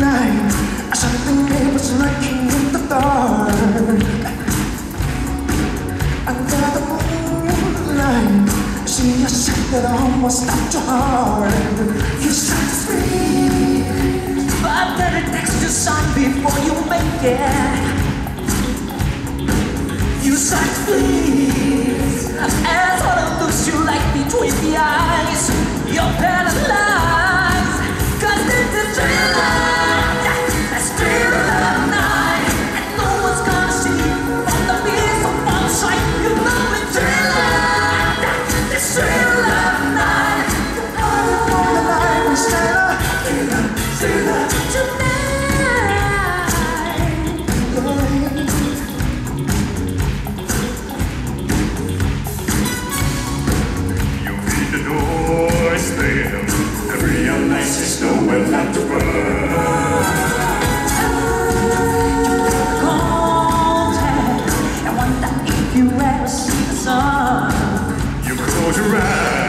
light it was lurking in the dark Under the moonlight See a sight that almost stopped your heart You start to free But then it takes before you make it You sun. You close your eyes.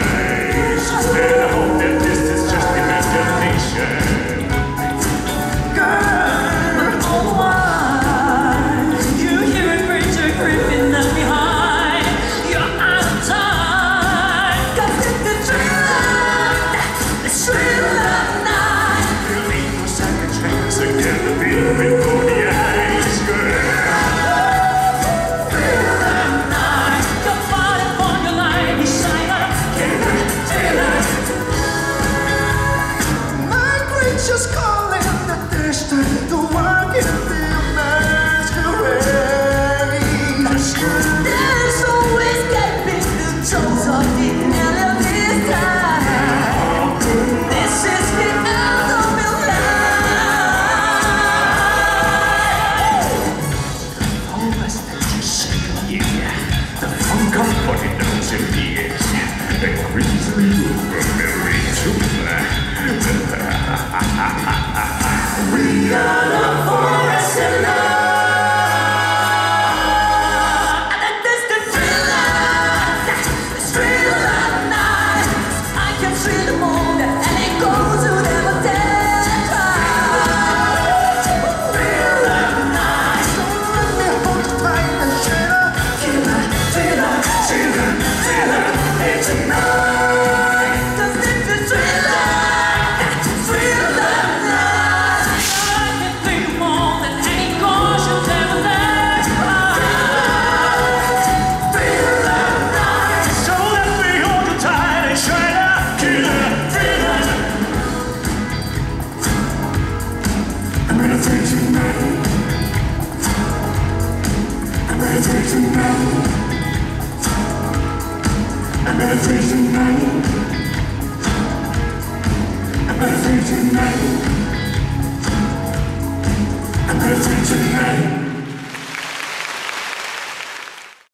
Calem da testa every tonight. I'm every tonight.